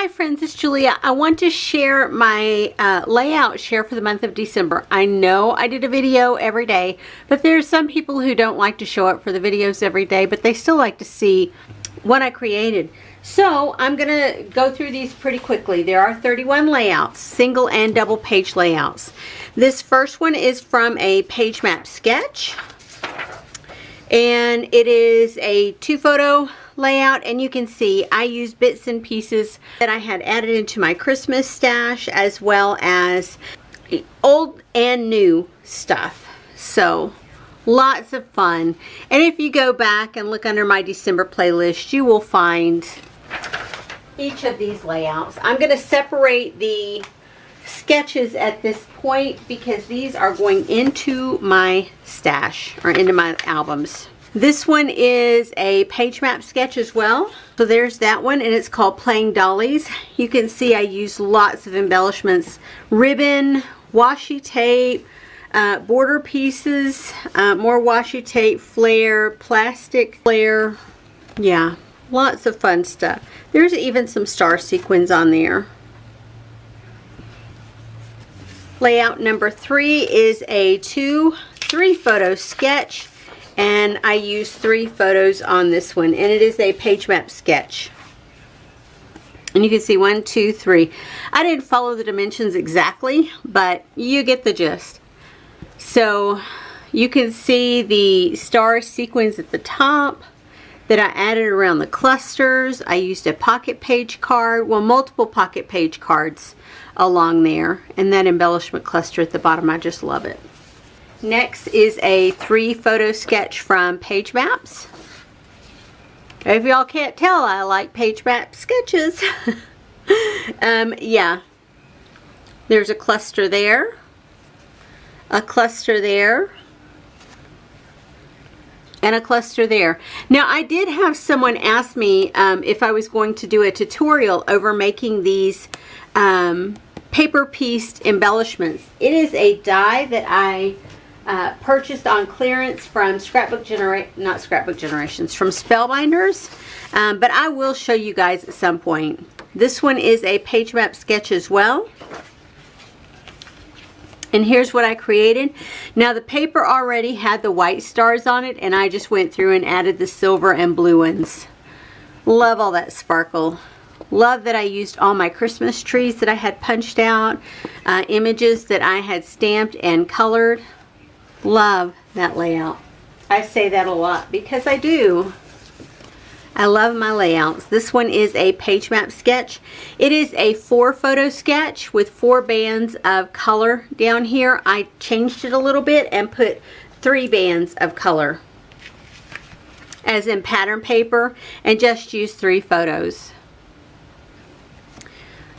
Hi friends, it's Julia. I want to share my uh, layout share for the month of December. I know I did a video every day, but there's some people who don't like to show up for the videos every day, but they still like to see what I created. So I'm going to go through these pretty quickly. There are 31 layouts, single and double page layouts. This first one is from a page map sketch. And it is a two photo layout and you can see I used bits and pieces that I had added into my Christmas stash as well as old and new stuff. So lots of fun. And if you go back and look under my December playlist, you will find each of these layouts. I'm going to separate the sketches at this point because these are going into my stash or into my albums. This one is a page map sketch as well. So there's that one and it's called Playing Dollies. You can see I use lots of embellishments. Ribbon, washi tape, uh, border pieces, uh, more washi tape, flare, plastic flare. Yeah, lots of fun stuff. There's even some star sequins on there. Layout number three is a two, three photo sketch and I used three photos on this one and it is a page map sketch. And you can see one two three. I didn't follow the dimensions exactly but you get the gist. So you can see the star sequins at the top that I added around the clusters. I used a pocket page card well multiple pocket page cards along there and that embellishment cluster at the bottom. I just love it Next is a three photo sketch from Page Maps. If y'all can't tell, I like Page Map sketches. um, yeah. There's a cluster there. A cluster there. And a cluster there. Now I did have someone ask me um, if I was going to do a tutorial over making these um, paper pieced embellishments. It is a die that I uh, purchased on clearance from Scrapbook Generation, not Scrapbook Generations, from Spellbinders. Um, but I will show you guys at some point. This one is a page map sketch as well. And here's what I created. Now the paper already had the white stars on it and I just went through and added the silver and blue ones. Love all that sparkle. Love that I used all my Christmas trees that I had punched out, uh, images that I had stamped and colored. Love that layout. I say that a lot because I do. I love my layouts. This one is a page map sketch. It is a four photo sketch with four bands of color down here. I changed it a little bit and put three bands of color as in pattern paper and just used three photos.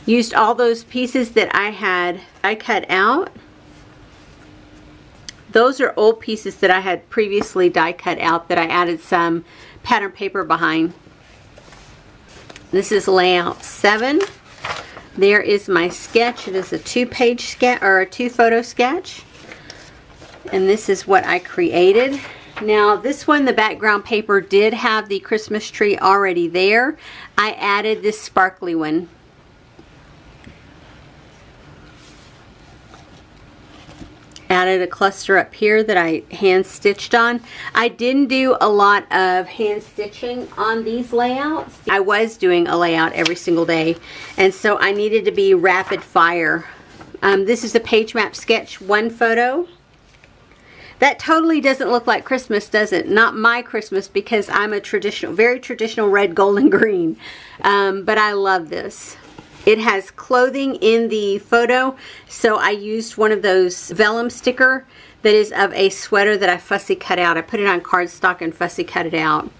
Used all those pieces that I had I cut out those are old pieces that I had previously die cut out that I added some pattern paper behind. This is layout 7. There is my sketch. It is a two-page sketch or a two-photo sketch. And this is what I created. Now this one, the background paper did have the Christmas tree already there. I added this sparkly one added a cluster up here that I hand stitched on. I didn't do a lot of hand stitching on these layouts. I was doing a layout every single day and so I needed to be rapid fire. Um, this is a page map sketch one photo. That totally doesn't look like Christmas, does it? Not my Christmas because I'm a traditional, very traditional red, gold, and green. Um, but I love this. It has clothing in the photo, so I used one of those vellum sticker that is of a sweater that I fussy cut out. I put it on cardstock and fussy cut it out.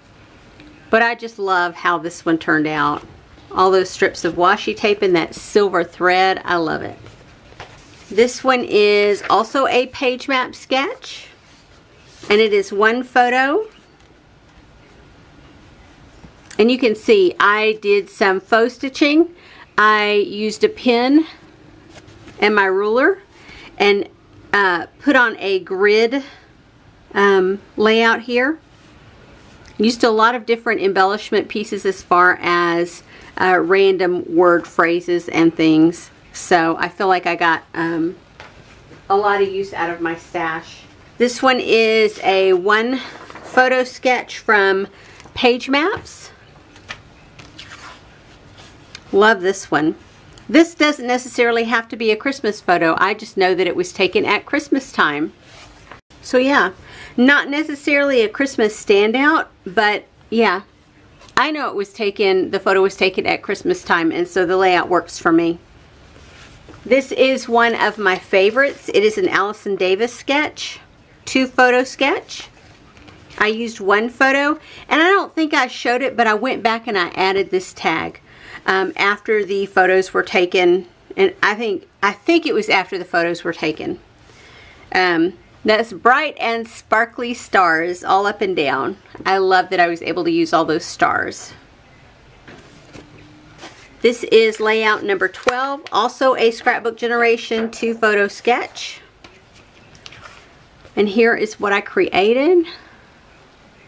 But I just love how this one turned out. All those strips of washi tape and that silver thread, I love it. This one is also a page map sketch. And it is one photo. And you can see I did some faux stitching I used a pin and my ruler and uh, put on a grid um, layout here. Used a lot of different embellishment pieces as far as uh, random word phrases and things. So I feel like I got um, a lot of use out of my stash. This one is a one photo sketch from Page Maps. Love this one. This doesn't necessarily have to be a Christmas photo. I just know that it was taken at Christmas time. So yeah, not necessarily a Christmas standout, but yeah, I know it was taken, the photo was taken at Christmas time, and so the layout works for me. This is one of my favorites. It is an Allison Davis sketch, two photo sketch. I used one photo, and I don't think I showed it, but I went back and I added this tag um, after the photos were taken, and I think I think it was after the photos were taken. Um, that's bright and sparkly stars all up and down. I love that I was able to use all those stars. This is layout number 12, also a Scrapbook Generation 2 photo sketch. And here is what I created.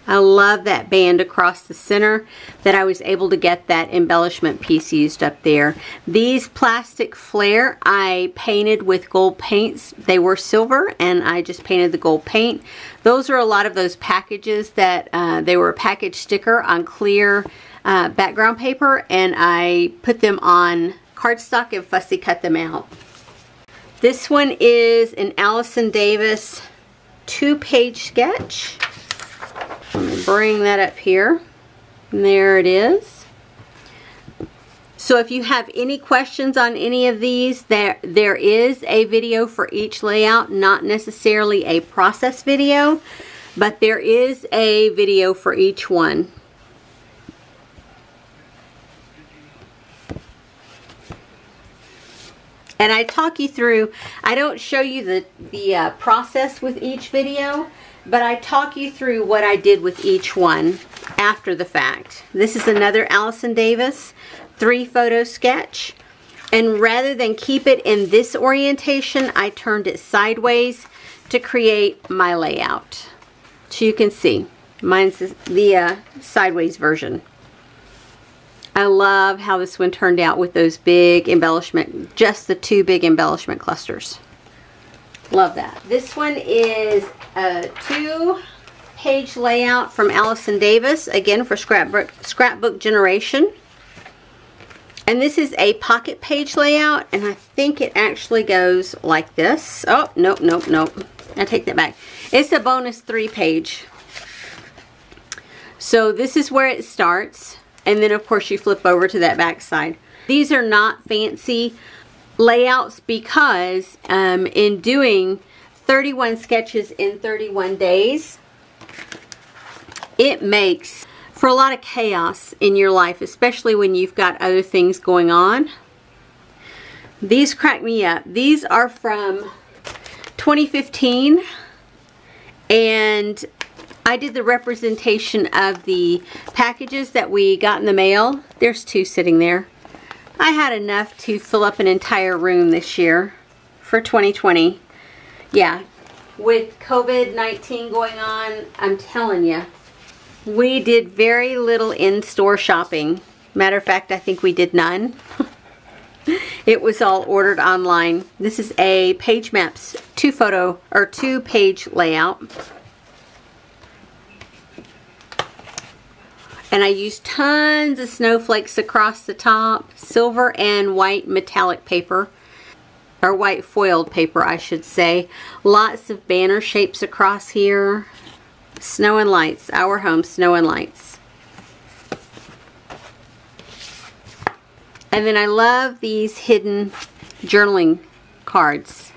I love that band across the center that I was able to get that embellishment piece used up there. These plastic flare I painted with gold paints. They were silver and I just painted the gold paint. Those are a lot of those packages that uh, they were a package sticker on clear uh, background paper and I put them on cardstock and fussy cut them out. This one is an Allison Davis two-page sketch. Bring that up here. And there it is. So if you have any questions on any of these, there, there is a video for each layout, not necessarily a process video, but there is a video for each one. And I talk you through, I don't show you the, the uh, process with each video, but I talk you through what I did with each one after the fact. This is another Allison Davis three photo sketch. And rather than keep it in this orientation, I turned it sideways to create my layout. So you can see, mine's the uh, sideways version. I love how this one turned out with those big embellishment, just the two big embellishment clusters. Love that. This one is a two page layout from Allison Davis, again for scrapbook, scrapbook generation. And this is a pocket page layout, and I think it actually goes like this. Oh, nope, nope, nope. I take that back. It's a bonus three page. So this is where it starts, and then of course you flip over to that back side. These are not fancy layouts because um, in doing 31 sketches in 31 days, it makes for a lot of chaos in your life, especially when you've got other things going on. These crack me up. These are from 2015 and I did the representation of the packages that we got in the mail. There's two sitting there. I had enough to fill up an entire room this year for 2020. Yeah, with COVID-19 going on, I'm telling you, we did very little in-store shopping. Matter of fact, I think we did none. it was all ordered online. This is a Page Maps two photo or two page layout. And I used tons of snowflakes across the top, silver and white metallic paper, or white foiled paper I should say. Lots of banner shapes across here. Snow and Lights, Our Home Snow and Lights. And then I love these hidden journaling cards.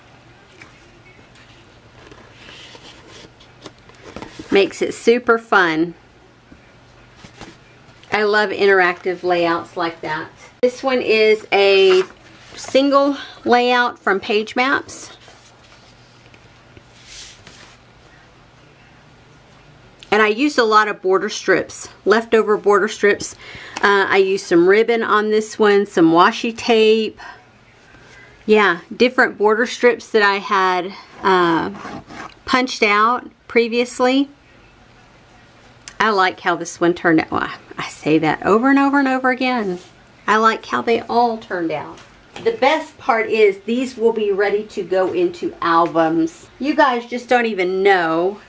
Makes it super fun. I love interactive layouts like that. This one is a single layout from Page Maps. And I used a lot of border strips, leftover border strips. Uh, I used some ribbon on this one, some washi tape. Yeah, different border strips that I had uh, punched out previously. I like how this one turned out. Well, I say that over and over and over again. I like how they all turned out. The best part is these will be ready to go into albums. You guys just don't even know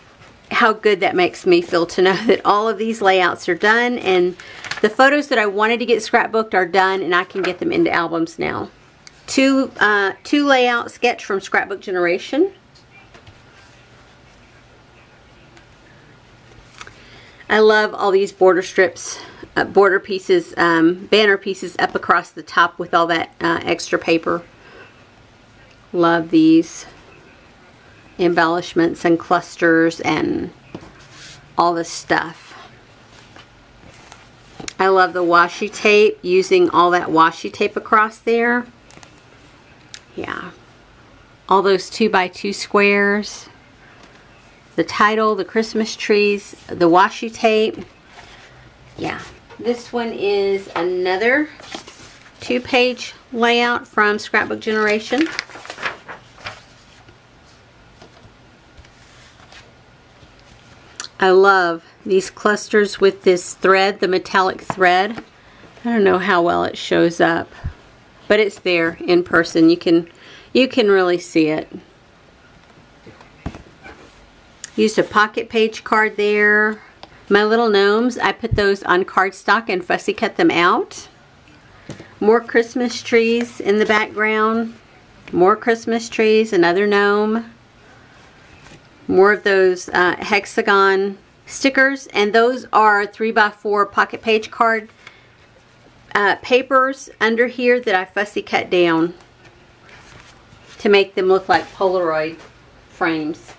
how good that makes me feel to know that all of these layouts are done and the photos that I wanted to get scrapbooked are done and I can get them into albums now. Two, uh, two layout sketch from Scrapbook Generation. I love all these border strips, uh, border pieces, um, banner pieces up across the top with all that uh, extra paper. Love these embellishments and clusters and all this stuff. I love the washi tape, using all that washi tape across there. Yeah. All those two by two squares the title, the Christmas trees, the washi tape. Yeah. This one is another two-page layout from Scrapbook Generation. I love these clusters with this thread, the metallic thread. I don't know how well it shows up, but it's there in person. You can, you can really see it. Used a pocket page card there. My little gnomes, I put those on cardstock and fussy cut them out. More Christmas trees in the background. More Christmas trees, another gnome. More of those uh, hexagon stickers and those are 3x4 pocket page card uh, papers under here that I fussy cut down to make them look like Polaroid frames.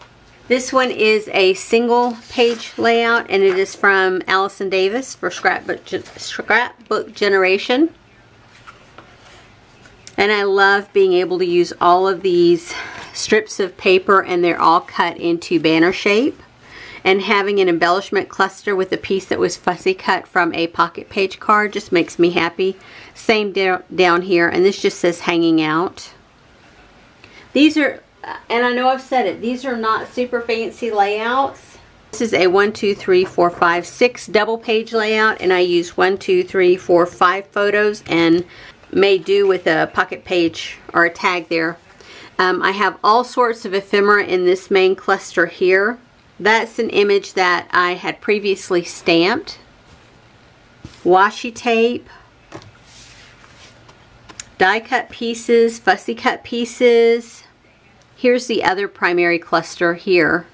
This one is a single page layout and it is from Allison Davis for Scrapbook, Scrapbook Generation. And I love being able to use all of these strips of paper and they're all cut into banner shape. And having an embellishment cluster with a piece that was fussy cut from a pocket page card just makes me happy. Same down here and this just says hanging out. These are and I know I've said it, these are not super fancy layouts. This is a one, two, three, four, five, six double page layout and I use one, two, three, four, five photos and may do with a pocket page or a tag there. Um, I have all sorts of ephemera in this main cluster here. That's an image that I had previously stamped. Washi tape, die cut pieces, fussy cut pieces, Here's the other primary cluster here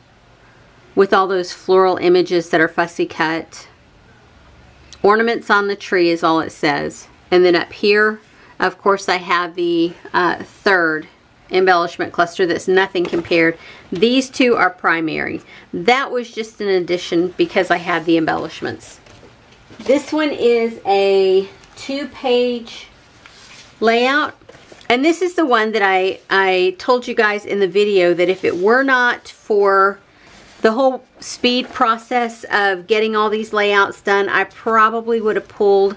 with all those floral images that are fussy cut. Ornaments on the tree is all it says. And then up here, of course, I have the uh, third embellishment cluster that's nothing compared. These two are primary. That was just an addition because I had the embellishments. This one is a two-page layout and this is the one that I, I told you guys in the video that if it were not for the whole speed process of getting all these layouts done, I probably would have pulled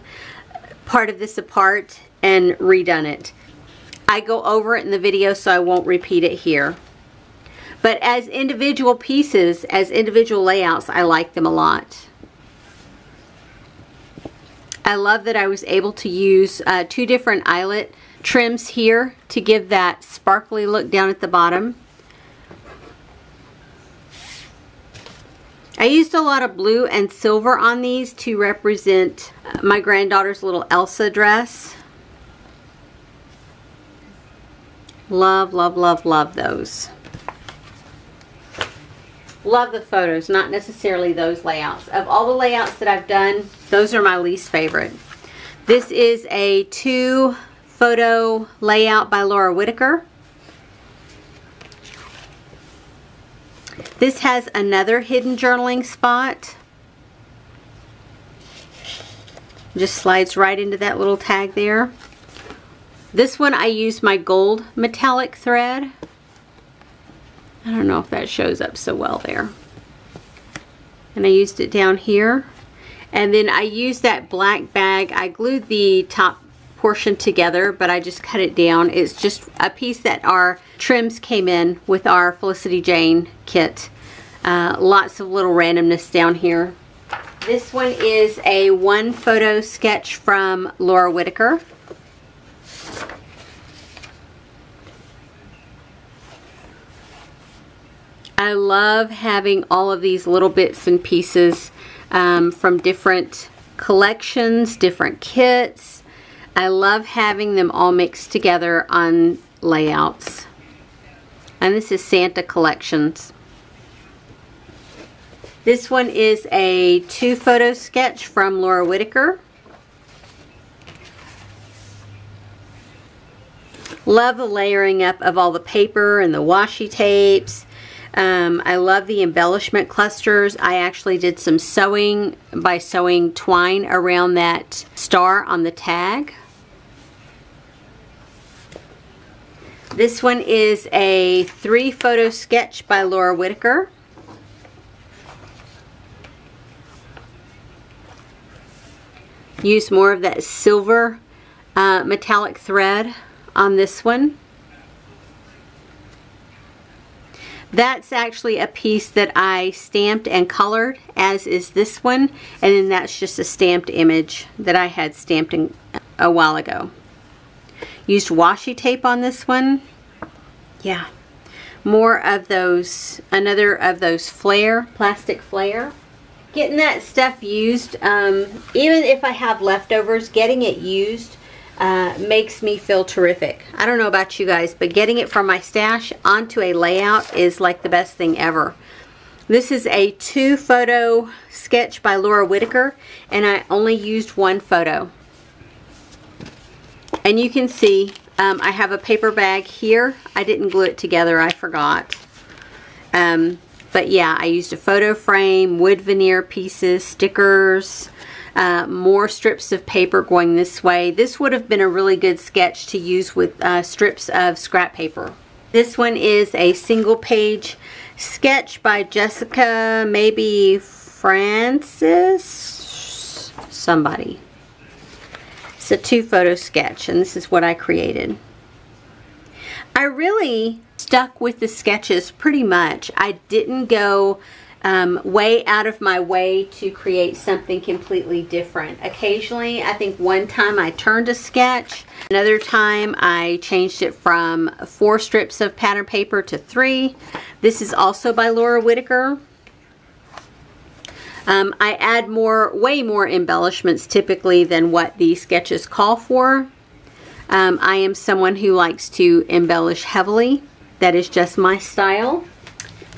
part of this apart and redone it. I go over it in the video so I won't repeat it here. But as individual pieces, as individual layouts, I like them a lot. I love that I was able to use uh, two different eyelet trims here to give that sparkly look down at the bottom. I used a lot of blue and silver on these to represent uh, my granddaughter's little Elsa dress. Love, love, love, love those. Love the photos, not necessarily those layouts. Of all the layouts that I've done, those are my least favorite. This is a two photo layout by Laura Whitaker. This has another hidden journaling spot. Just slides right into that little tag there. This one I used my gold metallic thread. I don't know if that shows up so well there. And I used it down here. And then I used that black bag. I glued the top portion together, but I just cut it down. It's just a piece that our trims came in with our Felicity Jane kit. Uh, lots of little randomness down here. This one is a one photo sketch from Laura Whitaker. I love having all of these little bits and pieces um, from different collections, different kits. I love having them all mixed together on layouts. And this is Santa Collections. This one is a two photo sketch from Laura Whitaker. Love the layering up of all the paper and the washi tapes um, I love the embellishment clusters. I actually did some sewing by sewing twine around that star on the tag. This one is a three photo sketch by Laura Whitaker. Use more of that silver uh, metallic thread on this one. That's actually a piece that I stamped and colored, as is this one. And then that's just a stamped image that I had stamped in, a while ago. Used washi tape on this one. Yeah. More of those, another of those flare, plastic flare. Getting that stuff used, um, even if I have leftovers, getting it used uh, makes me feel terrific. I don't know about you guys, but getting it from my stash onto a layout is like the best thing ever. This is a two photo sketch by Laura Whitaker, and I only used one photo. And you can see um, I have a paper bag here. I didn't glue it together, I forgot. Um, but yeah, I used a photo frame, wood veneer pieces, stickers, uh, more strips of paper going this way. This would have been a really good sketch to use with uh, strips of scrap paper. This one is a single page sketch by Jessica, maybe Francis, somebody. It's a two photo sketch and this is what I created. I really stuck with the sketches pretty much. I didn't go um, way out of my way to create something completely different. Occasionally, I think one time I turned a sketch. Another time I changed it from four strips of pattern paper to three. This is also by Laura Whitaker. Um, I add more, way more embellishments typically than what the sketches call for. Um, I am someone who likes to embellish heavily. That is just my style.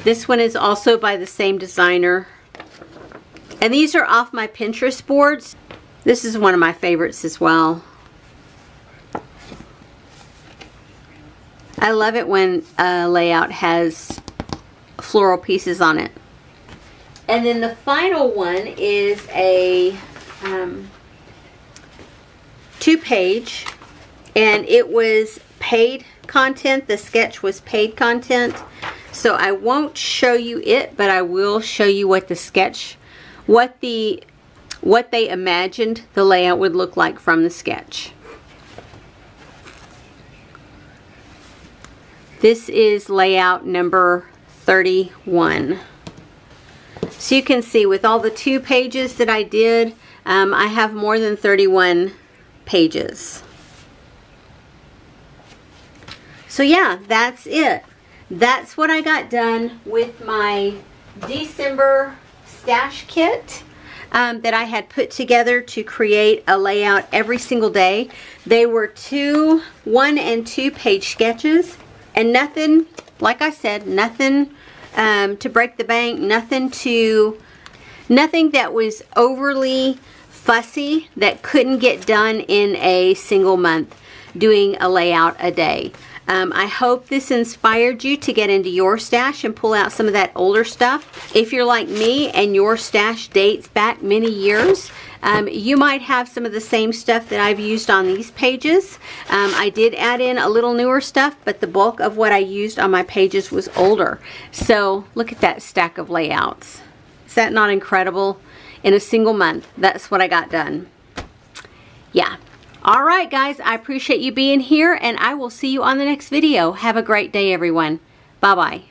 This one is also by the same designer. And these are off my Pinterest boards. This is one of my favorites as well. I love it when a layout has floral pieces on it. And then the final one is a um, two page and it was paid content. The sketch was paid content. So I won't show you it, but I will show you what the sketch, what the, what they imagined the layout would look like from the sketch. This is layout number 31. So you can see with all the two pages that I did, um, I have more than 31 pages. So yeah, that's it that's what I got done with my December stash kit um, that I had put together to create a layout every single day. They were two, one and two page sketches and nothing, like I said, nothing um, to break the bank, nothing to, nothing that was overly fussy that couldn't get done in a single month doing a layout a day. Um, I hope this inspired you to get into your stash and pull out some of that older stuff. If you're like me and your stash dates back many years, um, you might have some of the same stuff that I've used on these pages. Um, I did add in a little newer stuff, but the bulk of what I used on my pages was older. So look at that stack of layouts. Is that not incredible? In a single month, that's what I got done. Yeah, all right, guys, I appreciate you being here, and I will see you on the next video. Have a great day, everyone. Bye-bye.